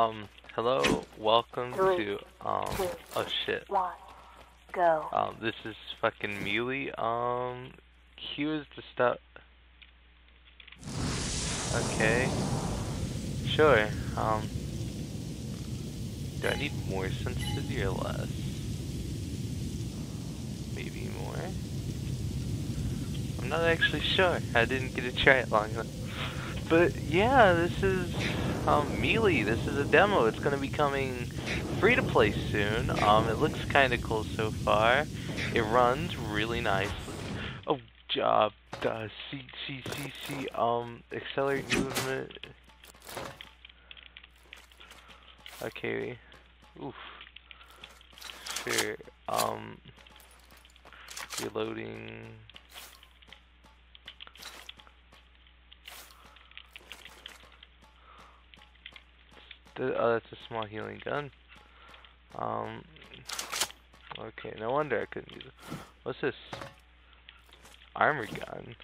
Um, hello, welcome Three, to, um, two, oh shit. One, go. Um, this is fucking Melee. Um, Q is the stuff. Okay. Sure, um. Do I need more sensitivity or less? Maybe more? I'm not actually sure. I didn't get to try it long enough. But yeah, this is um, Melee. This is a demo. It's going to be coming free to play soon. Um, it looks kind of cool so far. It runs really nicely. Oh, job. Uh, C C C C. Um, accelerate movement. Okay. Oof. Sure. Um. Reloading. Oh, that's a small healing gun. Um. Okay, no wonder I couldn't use it. What's this? Armor gun.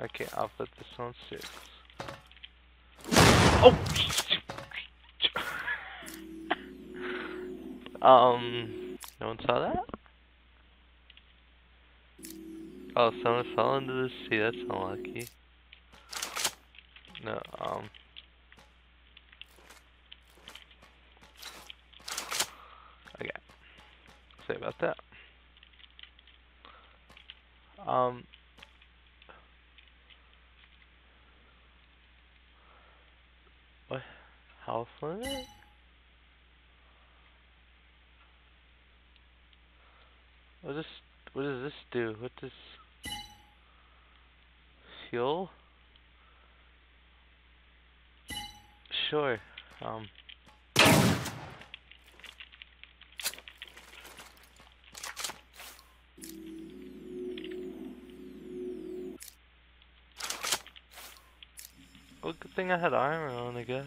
Okay, I'll put this on six. Oh! um, no one saw that? Oh, someone fell into the sea, that's unlucky. No, um... Okay. Say about that. Um... What? Health limit? What does what does this do? What does fuel? Sure. Um Well, good thing I had armor on, I guess.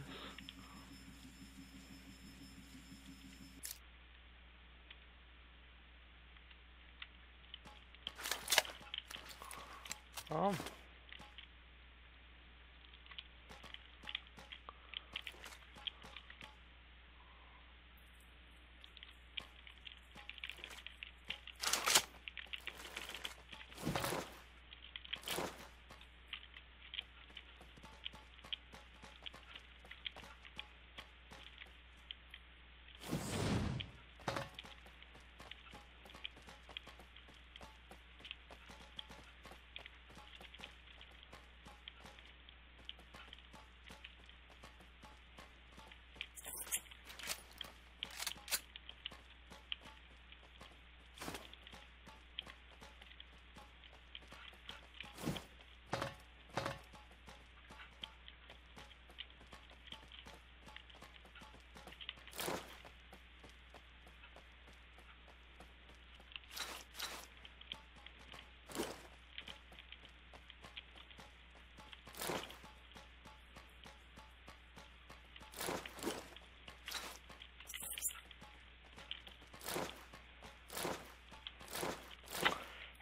Um.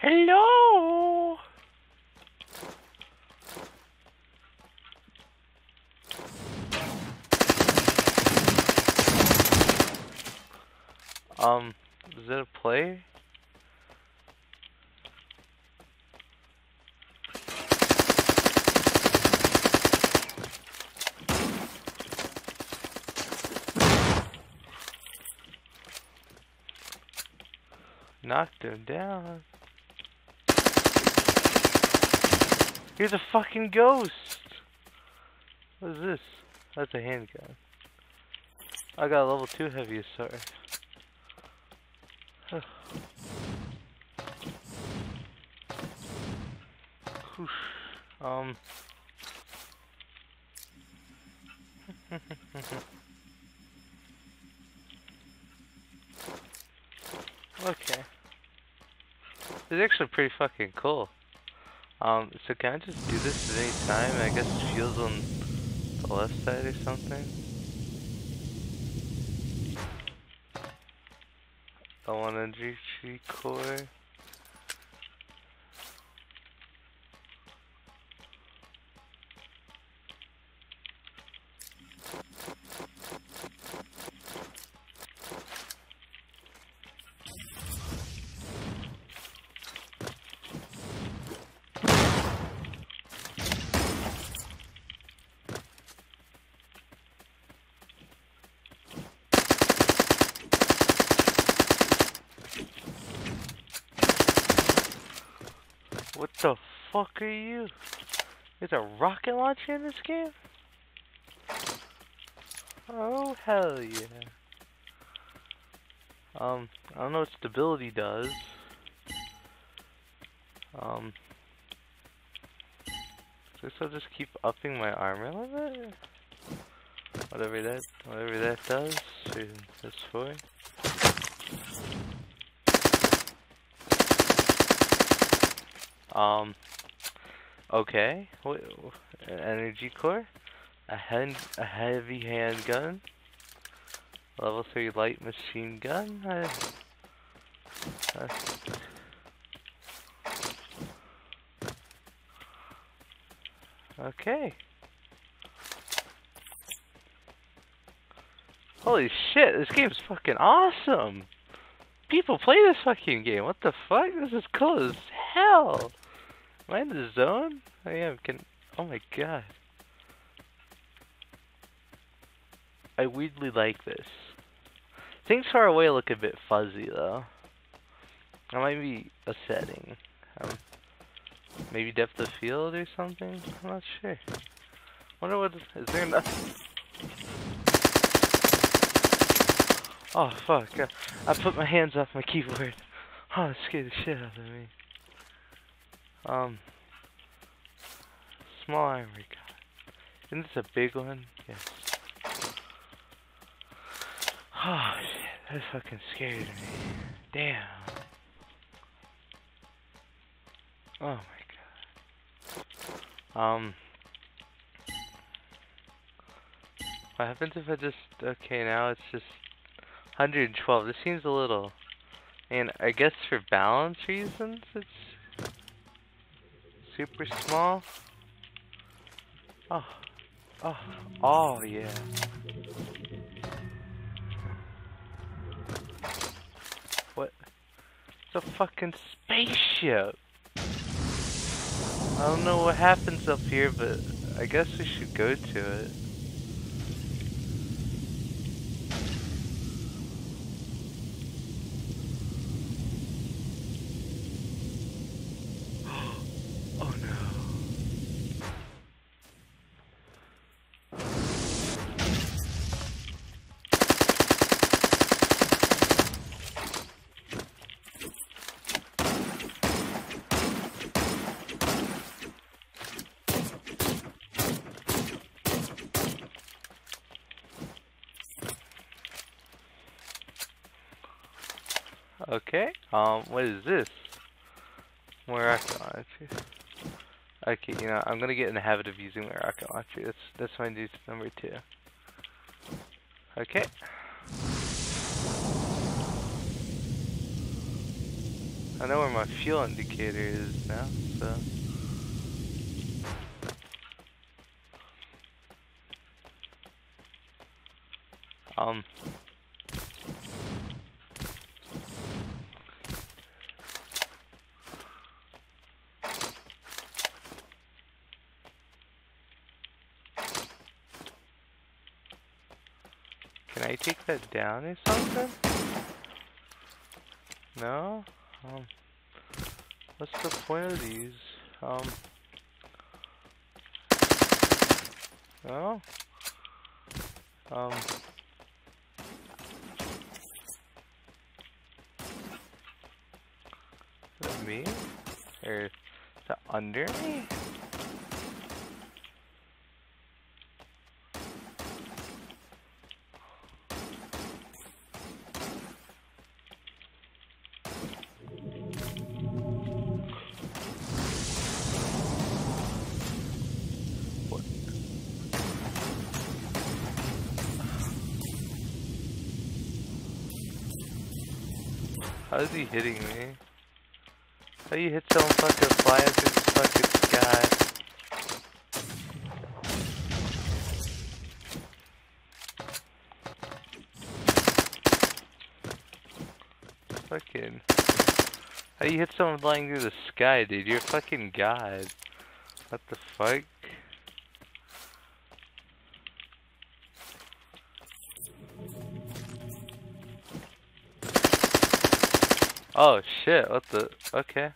Hello. Um, is it a play? Knocked him down. Here's a fucking ghost! What is this? That's a handgun. I got a level 2 heavy assault. um. okay. It's actually pretty fucking cool. Um, so can I just do this at any time? I guess shields on the left side or something? I want energy core. the fuck are you? There's a rocket launcher in this game? Oh, hell yeah. Um, I don't know what stability does. Um, guess I'll just keep upping my armor limit. Whatever that, whatever that does, this for. Um, okay, an energy core, a hand, a heavy handgun, level 3 light machine gun, I, uh, okay. Holy shit, this game's fucking awesome! People play this fucking game, what the fuck? This is cool as hell! Am I in the zone? I am, can, oh my god. I weirdly like this. Things far away look a bit fuzzy though. That might be a setting. Um, maybe depth of field or something? I'm not sure. Wonder what is, is there enough? Oh fuck! I, I put my hands off my keyboard. Oh, it scared the shit out of me. Um, small armor gun. Isn't this a big one? Yes. Oh shit! That fucking scared me. Damn. Oh my god. Um. What happens if I just... Okay, now it's just 112. This seems a little... And I guess for balance reasons, it's super small. Oh. Oh. Oh, yeah. What? It's a fucking spaceship. I don't know what happens up here, but I guess we should go to it. Okay, um, what is this? More rocket launcher. Okay, you know, I'm gonna get in the habit of using my rocket launcher. That's, that's my new number two. Okay. I know where my fuel indicator is now, so... Um, Can I take that down or something? No? Um, what's the point of these? Um, no? Um, is me? Or is that under me? Is he hitting me? How you hit someone fucking flying through the fucking sky? Fucking... How you hit someone flying through the sky, dude? You're a fucking god. What the fuck? Oh shit, what the, okay.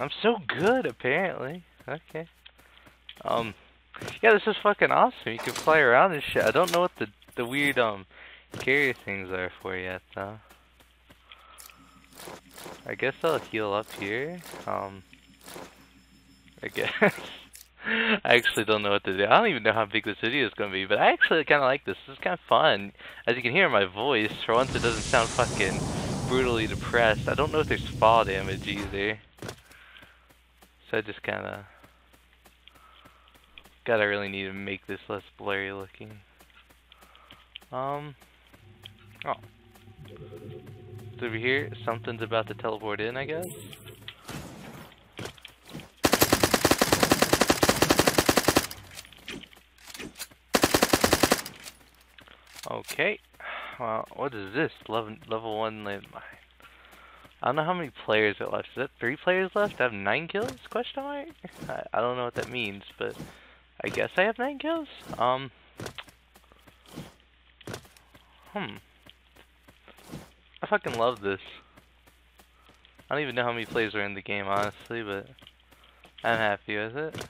I'm so good, apparently. Okay. Um, yeah, this is fucking awesome. You can fly around and shit. I don't know what the, the weird, um, carrier things are for yet, though. I guess I'll heal up here. Um, I guess. I actually don't know what to do. I don't even know how big this video is going to be, but I actually kind of like this. This is kind of fun. As you can hear my voice, for once it doesn't sound fucking brutally depressed. I don't know if there's fall damage either. So I just kind of... God, I really need to make this less blurry looking. Um... Oh. It's over here. Something's about to teleport in, I guess. Okay. Well, what is this? Level level one landmine. I don't know how many players are left. Is that three players left? I have nine kills? Question mark? I, I don't know what that means, but I guess I have nine kills. Um. Hmm. I fucking love this. I don't even know how many players are in the game, honestly, but I'm happy with it.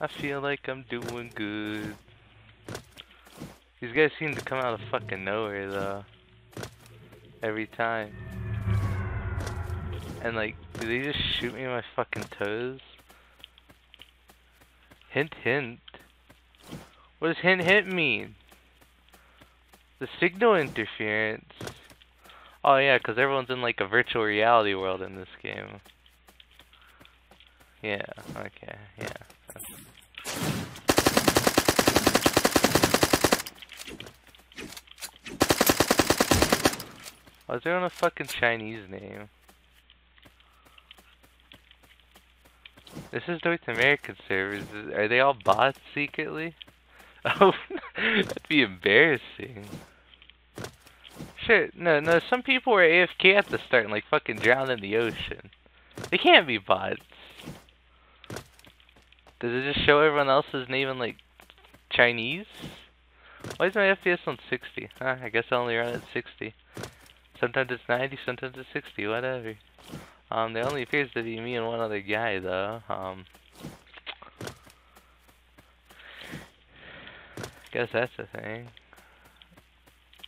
I feel like I'm doing good. These guys seem to come out of fucking nowhere though. Every time. And like, do they just shoot me in my fucking toes? Hint hint. What does hint hint mean? The signal interference. Oh yeah, because everyone's in like a virtual reality world in this game. Yeah, okay, yeah. Why is there on a fucking Chinese name? This is North American servers. Are they all bots secretly? Oh, that'd be embarrassing. Sure, no, no, some people were AFK at the start and like fucking drowned in the ocean. They can't be bots. Does it just show everyone else's name in like Chinese? Why is my FPS on 60? Huh, ah, I guess I only run at 60. Sometimes it's 90, sometimes it's 60, whatever. Um, there only appears to be me and one other guy, though. Um, guess that's the thing.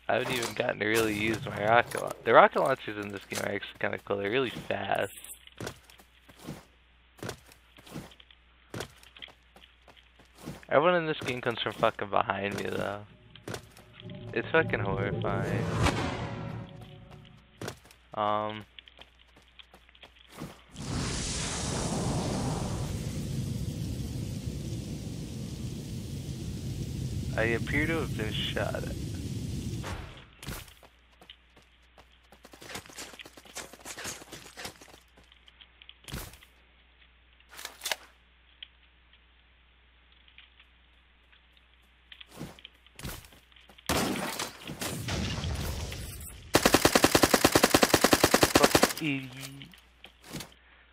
I haven't even gotten to really use my rocket launcher. The rocket launchers in this game are actually kind of cool. They're really fast. Everyone in this game comes from fucking behind me, though. It's fucking horrifying. Um... I appear to have been shot at.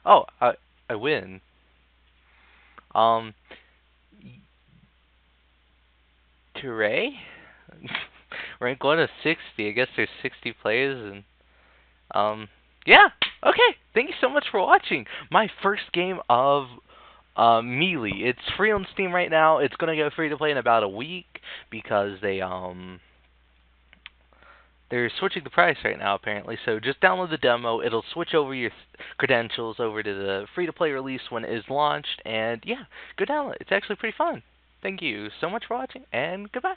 Oh, I I win. Um, Hooray. Rank 1 of 60. I guess there's 60 players and um yeah. Okay. Thank you so much for watching. My first game of uh, Melee. It's free on Steam right now. It's gonna go free to play in about a week because they um they're switching the price right now apparently. So just download the demo. It'll switch over your credentials over to the free to play release when it is launched. And yeah, go download. It's actually pretty fun. Thank you so much for watching, and goodbye.